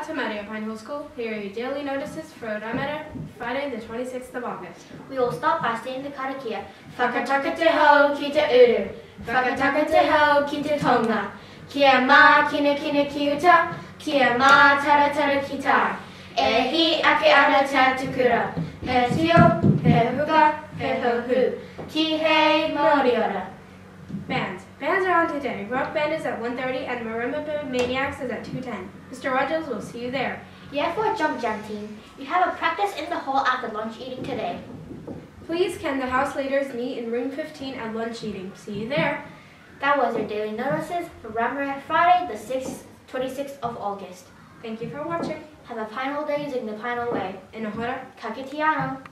to Mario Pinehill School. Here are your daily notices for Rāmere, Friday the 26th of August. We will stop by saying the karakia. Whakataka te hau ki te uru. Whakataka te hau ki te tonga. Kia mā kina kina ki uta. Kia mā tara tara ki tā. E hi ake ana tā tukura. He tio, he huka, he hohu. Ki hei moriora. Bands. Bands are today. Rock Band is at 1.30 and Marimba Maniacs is at 2.10. Mr. Rogers will see you there. Yeah, for a Jump Jam team. You have a practice in the hall after lunch eating today. Please can the house leaders meet in room 15 at lunch eating. See you there. That was your daily notices for Rāmere Friday, the 6th, 26th of August. Thank you for watching. Have a final day using the final way. Inohara. Ka kite anō.